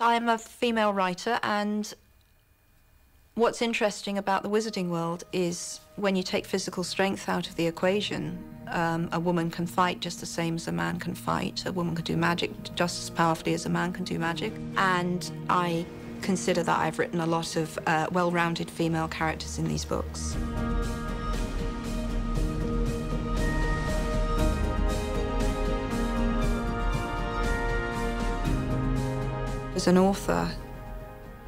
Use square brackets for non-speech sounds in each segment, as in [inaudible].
I'm a female writer, and what's interesting about the wizarding world is when you take physical strength out of the equation, um, a woman can fight just the same as a man can fight. A woman can do magic just as powerfully as a man can do magic. And I consider that I've written a lot of uh, well-rounded female characters in these books. As an author,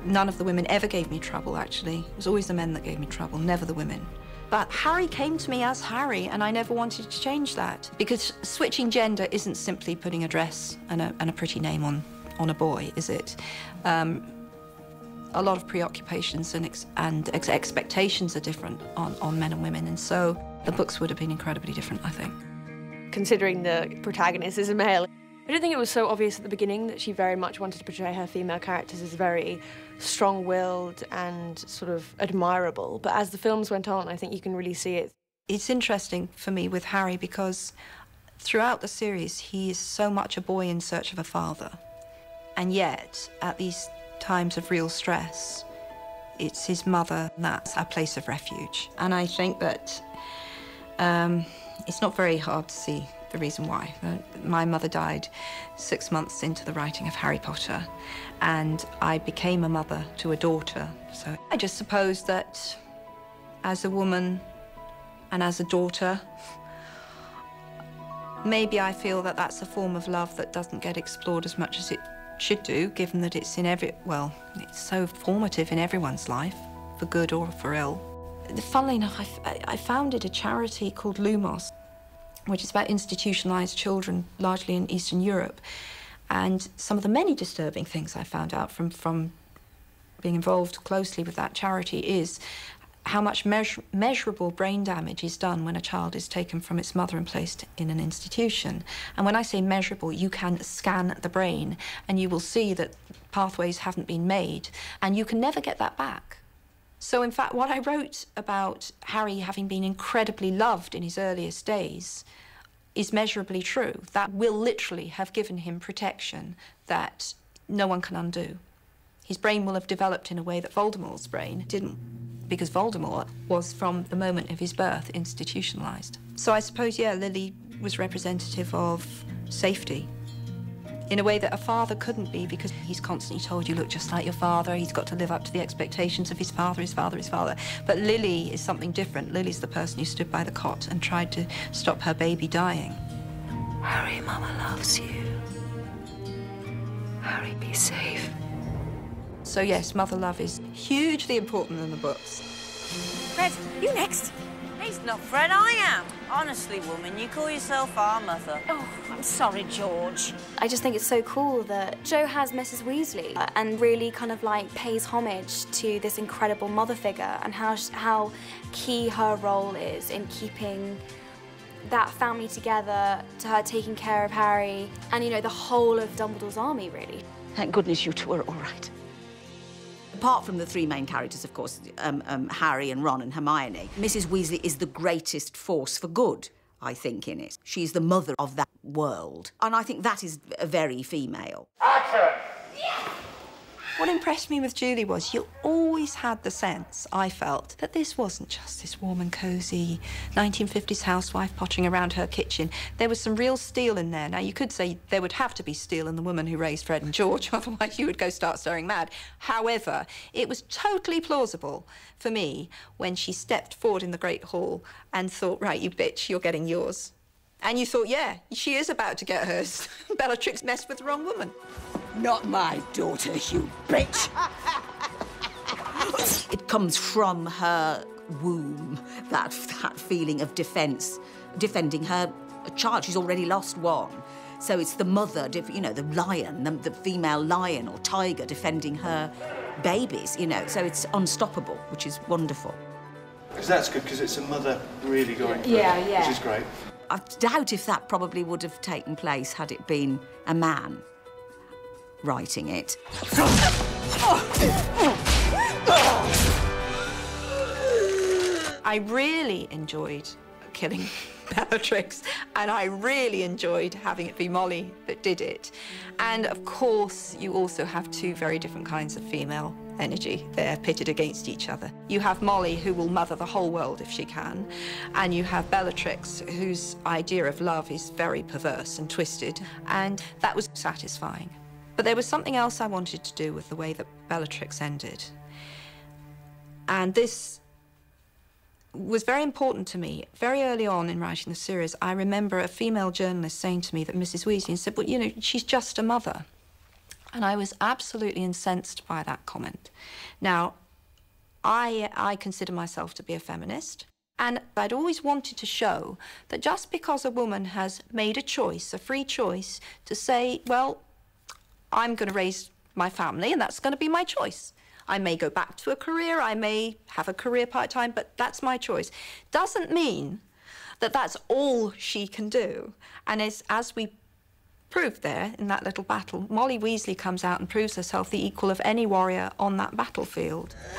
none of the women ever gave me trouble, actually. It was always the men that gave me trouble, never the women. But Harry came to me as Harry, and I never wanted to change that. Because switching gender isn't simply putting a dress and a, and a pretty name on, on a boy, is it? Um, a lot of preoccupations and, ex and ex expectations are different on, on men and women, and so the books would have been incredibly different, I think. Considering the protagonist is a male, I don't think it was so obvious at the beginning that she very much wanted to portray her female characters as very strong-willed and sort of admirable. But as the films went on, I think you can really see it. It's interesting for me with Harry because throughout the series, he is so much a boy in search of a father. And yet, at these times of real stress, it's his mother that's a place of refuge. And I think that um, it's not very hard to see the reason why. Uh, my mother died six months into the writing of Harry Potter, and I became a mother to a daughter. So I just suppose that as a woman and as a daughter, maybe I feel that that's a form of love that doesn't get explored as much as it should do, given that it's in every, well, it's so formative in everyone's life, for good or for ill. Funnily enough, I, I founded a charity called Lumos, which is about institutionalized children, largely in Eastern Europe. And some of the many disturbing things I found out from, from being involved closely with that charity is how much measurable brain damage is done when a child is taken from its mother and placed in an institution. And when I say measurable, you can scan the brain and you will see that pathways haven't been made, and you can never get that back. So, in fact, what I wrote about Harry having been incredibly loved in his earliest days is measurably true. That will literally have given him protection that no one can undo. His brain will have developed in a way that Voldemort's brain didn't, because Voldemort was, from the moment of his birth, institutionalized. So I suppose, yeah, Lily was representative of safety in a way that a father couldn't be because he's constantly told you look just like your father he's got to live up to the expectations of his father his father his father. But lily is something different. Lily's the person who stood by the cot and tried to stop her baby dying. Harry mama loves you. Harry be safe. So yes mother love is hugely important in the books. Fred you next It's not Fred, I am. Honestly, woman, you call yourself our mother. Oh, I'm sorry, George. I just think it's so cool that Jo has Mrs. Weasley and really kind of like pays homage to this incredible mother figure and how how key her role is in keeping that family together, to her taking care of Harry, and you know the whole of Dumbledore's army really. Thank goodness you two are all right. Apart from the three main characters, of course, um, um, Harry and Ron and Hermione, Mrs. Weasley is the greatest force for good, I think, in it. She's the mother of that world. And I think that is a very female. Action! What impressed me with Julie was you always had the sense, I felt, that this wasn't just this warm and cosy 1950s housewife pottering around her kitchen. There was some real steel in there. Now, you could say there would have to be steel in the woman who raised Fred and George, [laughs] otherwise you would go start staring mad. However, it was totally plausible for me when she stepped forward in the Great Hall and thought, right, you bitch, you're getting yours. And you thought, yeah, she is about to get hers. [laughs] Bellatrix messed with the wrong woman. Not my daughter, you bitch. it comes from her womb, that, that feeling of defence, defending her child. She's already lost one. So it's the mother, you know, the lion, the, the female lion or tiger defending her babies, you know. So it's unstoppable, which is wonderful. Because that's good, because it's a mother really going for Yeah, it, yeah. Which is great. I doubt if that probably would have taken place had it been a man writing it. I really enjoyed killing [laughs] Bellatrix, and I really enjoyed having it be Molly that did it. And of course, you also have two very different kinds of female energy. They're pitted against each other. You have Molly, who will mother the whole world if she can, and you have Bellatrix, whose idea of love is very perverse and twisted, and that was satisfying. But there was something else I wanted to do with the way that Bellatrix ended. And this was very important to me. Very early on in writing the series, I remember a female journalist saying to me that Mrs. Weasley said, well, you know, she's just a mother. And I was absolutely incensed by that comment. Now, I, I consider myself to be a feminist. And I'd always wanted to show that just because a woman has made a choice, a free choice, to say, well, I'm going to raise my family and that's going to be my choice. I may go back to a career, I may have a career part time, but that's my choice. Doesn't mean that that's all she can do. And as, as we proved there in that little battle, Molly Weasley comes out and proves herself the equal of any warrior on that battlefield. [gasps]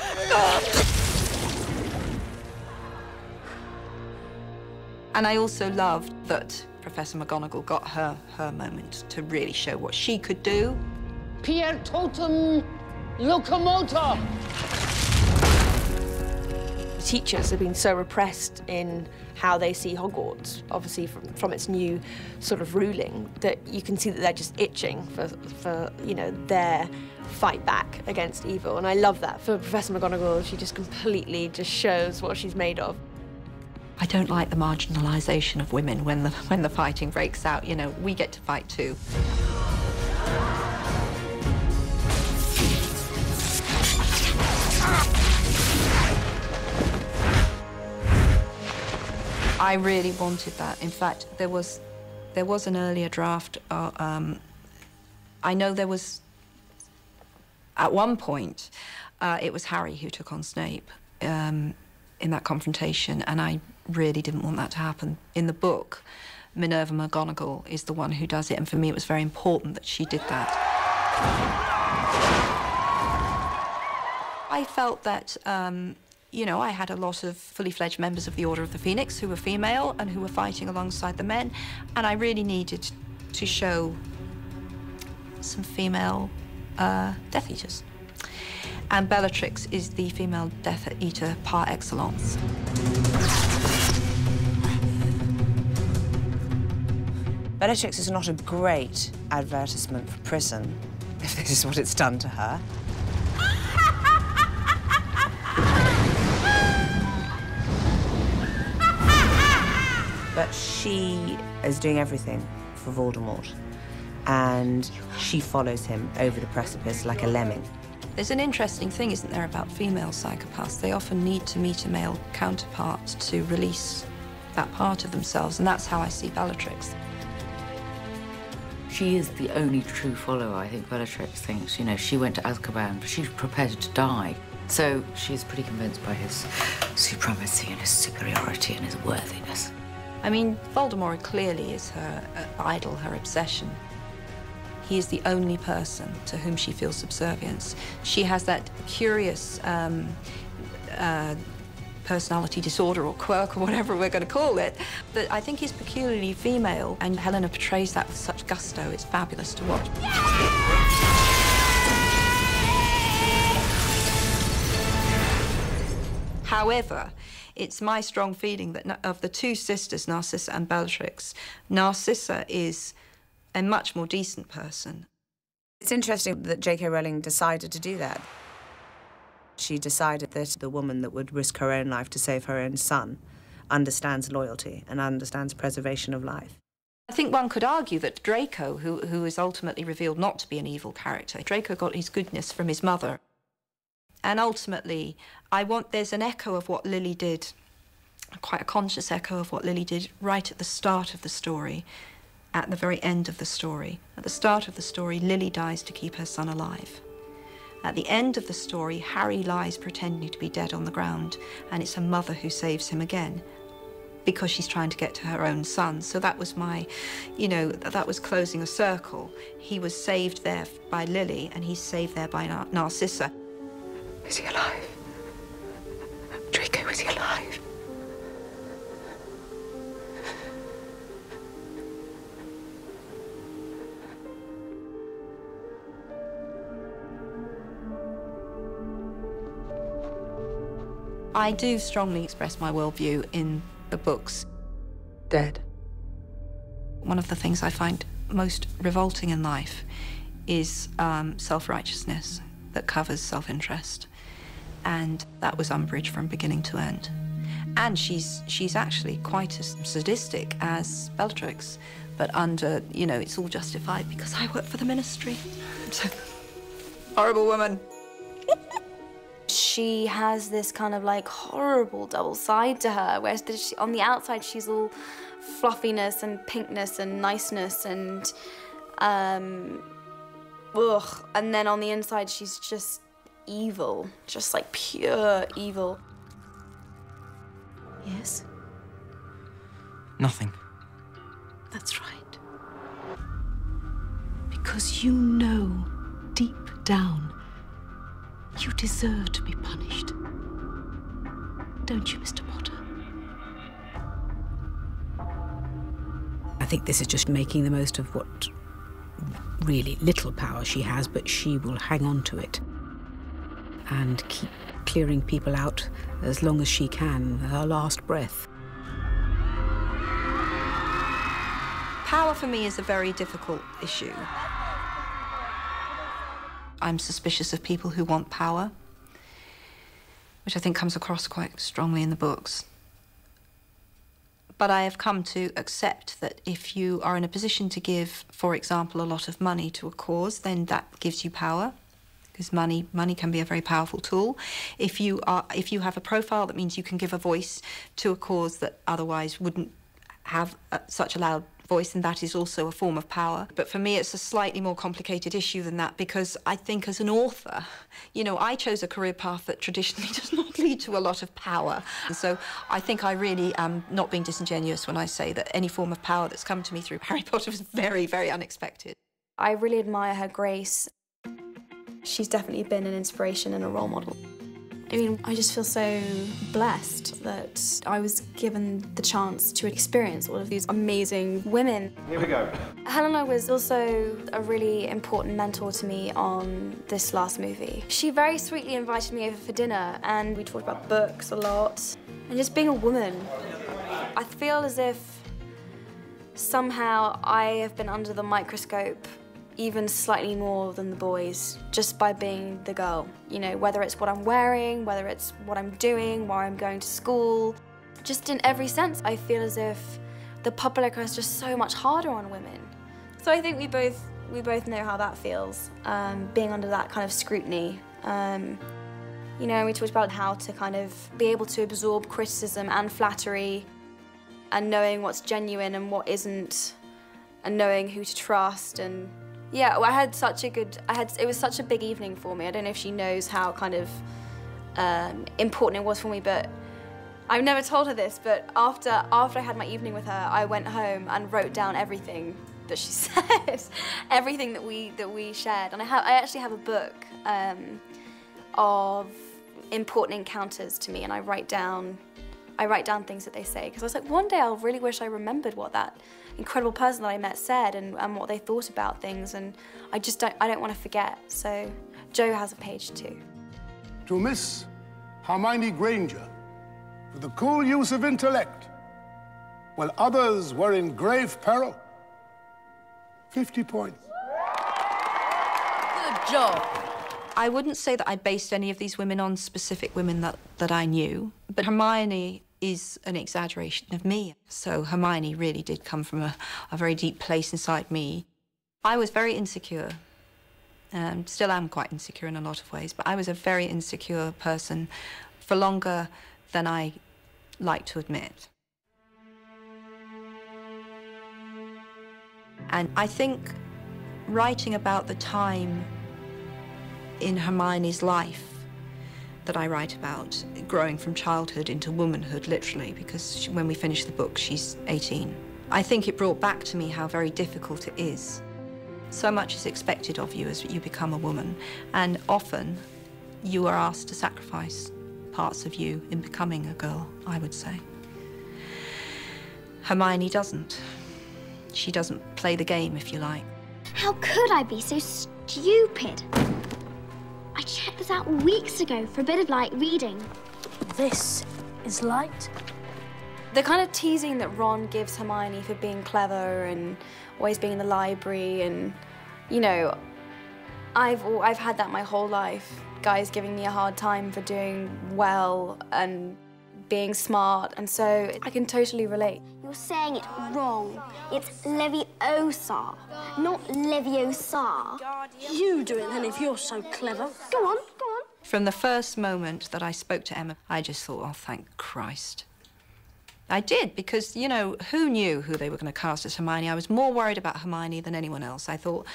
and I also loved that Professor McGonagall got her her moment to really show what she could do. Piertotum locomotor. Teachers have been so repressed in how they see Hogwarts, obviously from, from its new sort of ruling, that you can see that they're just itching for, for, you know, their fight back against evil. And I love that for Professor McGonagall. She just completely just shows what she's made of. I don't like the marginalisation of women when the, when the fighting breaks out. You know, we get to fight too. I really wanted that. In fact, there was, there was an earlier draft. Uh, um, I know there was, at one point, uh, it was Harry who took on Snape um, in that confrontation, and I really didn't want that to happen. In the book, Minerva McGonagall is the one who does it, and for me it was very important that she did that. I felt that um, you know, I had a lot of fully fledged members of the Order of the Phoenix who were female and who were fighting alongside the men, and I really needed to show some female uh, Death Eaters. And Bellatrix is the female Death Eater par excellence. Bellatrix is not a great advertisement for prison, if this is what it's done to her. But she is doing everything for Voldemort. And she follows him over the precipice like a lemming. There's an interesting thing, isn't there, about female psychopaths? They often need to meet a male counterpart to release that part of themselves, and that's how I see Bellatrix. She is the only true follower, I think Bellatrix thinks. You know, she went to Azkaban, but she's prepared to die. So she's pretty convinced by his supremacy and his superiority and his worthiness. I mean, Voldemort clearly is her uh, idol, her obsession. He is the only person to whom she feels subservience. She has that curious um, uh, personality disorder or quirk or whatever we're going to call it that I think is peculiarly female, and Helena portrays that with such gusto. It's fabulous to watch. However, it's my strong feeling that of the two sisters, Narcissa and Bellatrix, Narcissa is a much more decent person. It's interesting that J.K. Rowling decided to do that. She decided that the woman that would risk her own life to save her own son understands loyalty and understands preservation of life. I think one could argue that Draco, who, who is ultimately revealed not to be an evil character, Draco got his goodness from his mother. And ultimately, I want there's an echo of what Lily did, quite a conscious echo of what Lily did right at the start of the story, at the very end of the story. At the start of the story, Lily dies to keep her son alive. At the end of the story, Harry lies pretending to be dead on the ground, and it's her mother who saves him again because she's trying to get to her own son. So that was my, you know, that was closing a circle. He was saved there by Lily, and he's saved there by Nar Narcissa. Is he alive? Draco, is he alive? I do strongly express my worldview in the books. Dead. One of the things I find most revolting in life is um, self righteousness that covers self interest. And that was Umbridge from beginning to end. And she's, she's actually quite as sadistic as Bellatrix, but under, you know, it's all justified because I work for the ministry. So, horrible woman. she has this kind of like horrible double side to her, where she, on the outside she's all fluffiness and pinkness and niceness and um, ugh, and then on the inside she's just evil, just like pure evil. Yes? Nothing. That's right. Because you know, deep down, you deserve to be punished. Don't you, Mr. Potter? I think this is just making the most of what really little power she has, but she will hang on to it and keep clearing people out as long as she can, her last breath. Power for me is a very difficult issue. I'm suspicious of people who want power, which I think comes across quite strongly in the books. But I have come to accept that if you are in a position to give, for example, a lot of money to a cause, then that gives you power because money money can be a very powerful tool. If you are if you have a profile, that means you can give a voice to a cause that otherwise wouldn't have a, such a loud voice, and that is also a form of power. But for me, it's a slightly more complicated issue than that because I think as an author, you know, I chose a career path that traditionally [laughs] does not lead to a lot of power. And so I think I really am not being disingenuous when I say that any form of power that's come to me through [laughs] Harry Potter was very, very unexpected. I really admire her grace. She's definitely been an inspiration and a role model. I mean, I just feel so blessed that I was given the chance to experience all of these amazing women. Here we go. Helena was also a really important mentor to me on this last movie. She very sweetly invited me over for dinner and we talked about books a lot and just being a woman. I feel as if somehow I have been under the microscope even slightly more than the boys just by being the girl. You know, whether it's what I'm wearing, whether it's what I'm doing, where I'm going to school, just in every sense, I feel as if the public is just so much harder on women. So I think we both we both know how that feels, um, being under that kind of scrutiny. Um, you know, we talked about how to kind of be able to absorb criticism and flattery and knowing what's genuine and what isn't and knowing who to trust and yeah, well, I had such a good, I had, it was such a big evening for me. I don't know if she knows how kind of um, important it was for me, but I've never told her this, but after, after I had my evening with her, I went home and wrote down everything that she [laughs] said, everything that we, that we shared. And I, have, I actually have a book um, of important encounters to me, and I write down I write down things that they say because I was like, one day I'll really wish I remembered what that incredible person that I met said and, and what they thought about things, and I just don't, I don't want to forget. So Jo has a page too. To Miss Hermione Granger, for the cool use of intellect, while others were in grave peril. 50 points. Good job. I wouldn't say that I based any of these women on specific women that, that I knew, but Hermione is an exaggeration of me. So Hermione really did come from a, a very deep place inside me. I was very insecure. Um, still am quite insecure in a lot of ways, but I was a very insecure person for longer than I like to admit. And I think writing about the time in Hermione's life that I write about, growing from childhood into womanhood, literally, because she, when we finish the book, she's 18. I think it brought back to me how very difficult it is. So much is expected of you as you become a woman, and often you are asked to sacrifice parts of you in becoming a girl, I would say. Hermione doesn't. She doesn't play the game, if you like. How could I be so stupid? I checked this out weeks ago for a bit of light reading. This is light. The kind of teasing that Ron gives Hermione for being clever and always being in the library and, you know, I've, I've had that my whole life. Guys giving me a hard time for doing well and being smart, and so I can totally relate. You're saying it wrong. It's Leviosa, not Leviosa. You do it then if you're so clever. Go on, go on. From the first moment that I spoke to Emma, I just thought, oh, thank Christ. I did, because, you know, who knew who they were going to cast as Hermione? I was more worried about Hermione than anyone else. I thought,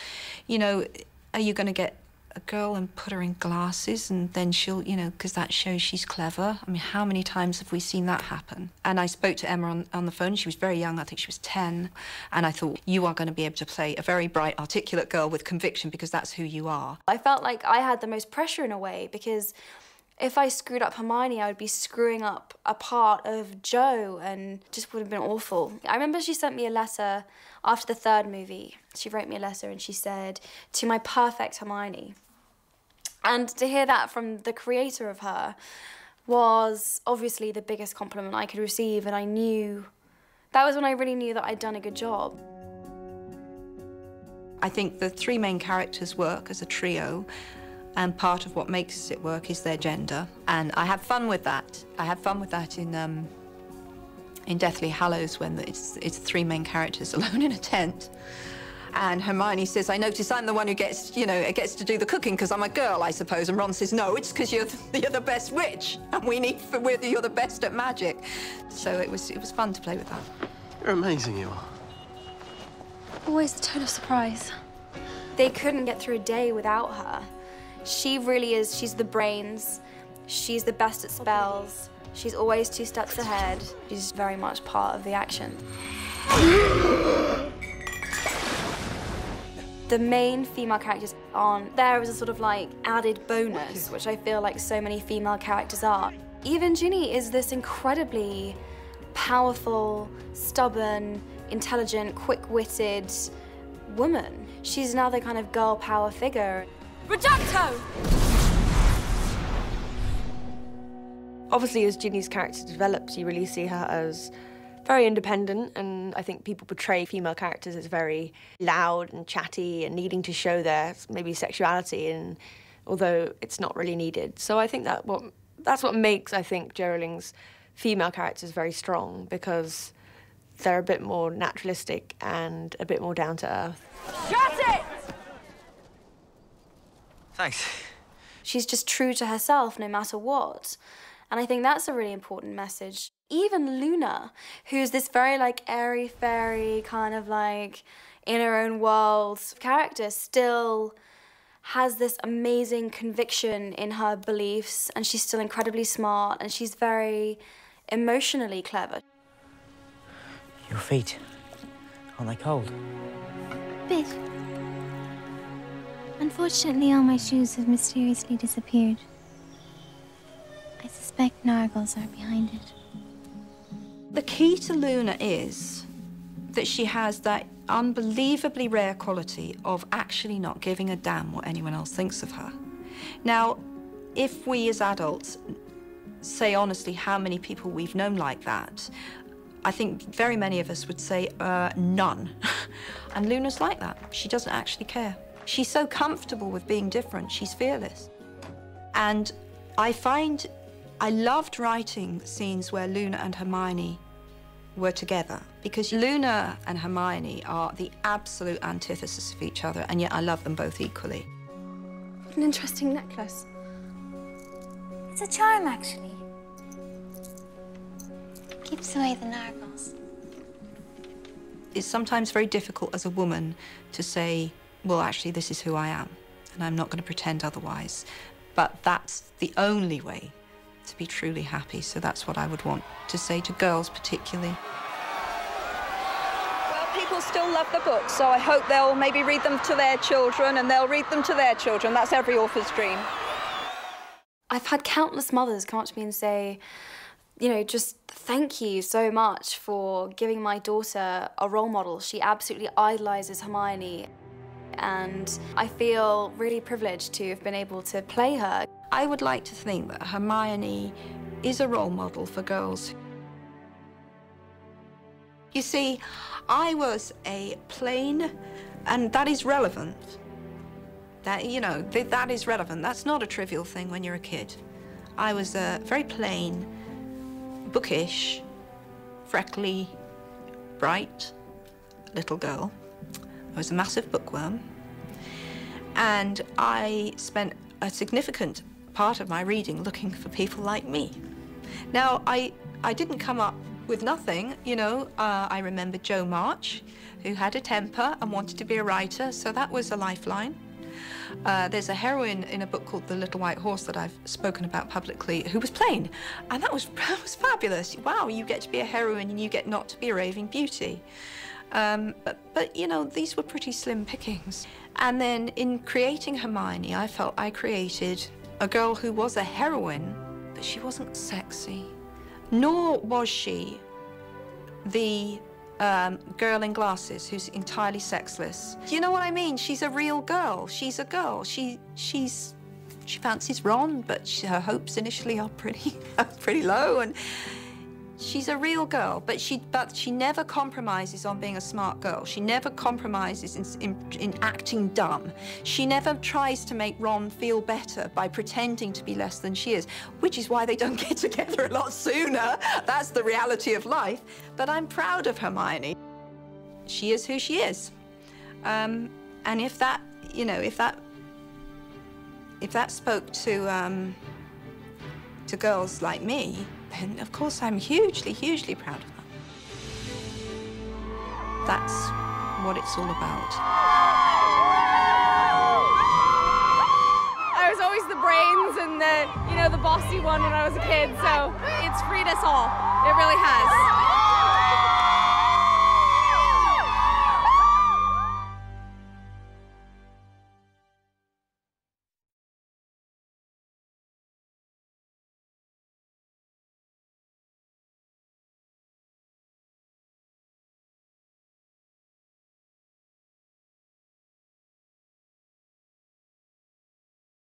you know, are you going to get a girl and put her in glasses and then she'll, you know, because that shows she's clever. I mean, how many times have we seen that happen? And I spoke to Emma on, on the phone. She was very young. I think she was 10. And I thought, you are going to be able to play a very bright, articulate girl with conviction because that's who you are. I felt like I had the most pressure in a way because if I screwed up Hermione, I would be screwing up a part of Jo and just would have been awful. I remember she sent me a letter after the third movie. She wrote me a letter and she said, To my perfect Hermione. And to hear that from the creator of her was obviously the biggest compliment I could receive, and I knew that was when I really knew that I'd done a good job. I think the three main characters work as a trio, and part of what makes it work is their gender. And I have fun with that. I have fun with that in um, in Deathly Hallows when it's it's three main characters [laughs] alone in a tent. And Hermione says, I notice I'm the one who gets, you know, gets to do the cooking because I'm a girl, I suppose. And Ron says, no, it's because you're, you're the best witch. And we need, for, you're the best at magic. So it was, it was fun to play with that. You're amazing, you are. Always the total surprise. They couldn't get through a day without her. She really is, she's the brains. She's the best at spells. She's always two steps ahead. She's very much part of the action. [gasps] the main female characters aren't there as a sort of like added bonus, which I feel like so many female characters are. Even Ginny is this incredibly powerful, stubborn, intelligent, quick-witted woman. She's another kind of girl power figure. Reducto! Obviously, as Ginny's character develops, you really see her as very independent, and I think people portray female characters as very loud and chatty and needing to show their maybe sexuality, and although it's not really needed. So I think that what that's what makes I think Rowling's female characters very strong because they're a bit more naturalistic and a bit more down to earth. Shut it! Thanks. She's just true to herself no matter what. And I think that's a really important message. Even Luna, who's this very like airy fairy kind of like in her own world character, still has this amazing conviction in her beliefs and she's still incredibly smart and she's very emotionally clever. Your feet, aren't they cold? Bit. Unfortunately, all my shoes have mysteriously disappeared. I suspect Nargles are behind it. The key to Luna is that she has that unbelievably rare quality of actually not giving a damn what anyone else thinks of her. Now, if we as adults say honestly how many people we've known like that, I think very many of us would say uh, none. [laughs] and Luna's like that. She doesn't actually care. She's so comfortable with being different. She's fearless. And I find I loved writing scenes where Luna and Hermione were together because Luna and Hermione are the absolute antithesis of each other, and yet I love them both equally. What an interesting necklace. It's a charm, actually. Keeps away the nargles. It's sometimes very difficult as a woman to say, well, actually, this is who I am, and I'm not going to pretend otherwise. But that's the only way to be truly happy. So that's what I would want to say to girls, particularly. Well, people still love the books, so I hope they'll maybe read them to their children and they'll read them to their children. That's every author's dream. I've had countless mothers come up to me and say, you know, just thank you so much for giving my daughter a role model. She absolutely idolizes Hermione. And I feel really privileged to have been able to play her. I would like to think that Hermione is a role model for girls. You see, I was a plain, and that is relevant. That, you know, th that is relevant. That's not a trivial thing when you're a kid. I was a very plain, bookish, freckly, bright little girl. I was a massive bookworm. And I spent a significant part of my reading looking for people like me. Now, I, I didn't come up with nothing, you know. Uh, I remember Jo March, who had a temper and wanted to be a writer, so that was a lifeline. Uh, there's a heroine in a book called The Little White Horse that I've spoken about publicly who was plain, and that was, [laughs] that was fabulous. Wow, you get to be a heroine and you get not to be a raving beauty. Um, but, but, you know, these were pretty slim pickings. And then in creating Hermione, I felt I created a girl who was a heroine, but she wasn't sexy. Nor was she the um, girl in glasses who's entirely sexless. Do you know what I mean? She's a real girl. She's a girl. She, she's, she fancies Ron, but she, her hopes initially are pretty, [laughs] pretty low. And She's a real girl, but she but she never compromises on being a smart girl. She never compromises in, in, in, acting dumb. She never tries to make Ron feel better by pretending to be less than she is, which is why they don't [laughs] get together a lot sooner. That's the reality of life. But I'm proud of Hermione. She is who she is. Um, and if that, you know, if that, if that spoke to, um, to girls like me, then of course I'm hugely, hugely proud of that. That's what it's all about. I was always the brains and the, you know, the bossy one when I was a kid, so it's freed us all. It really has.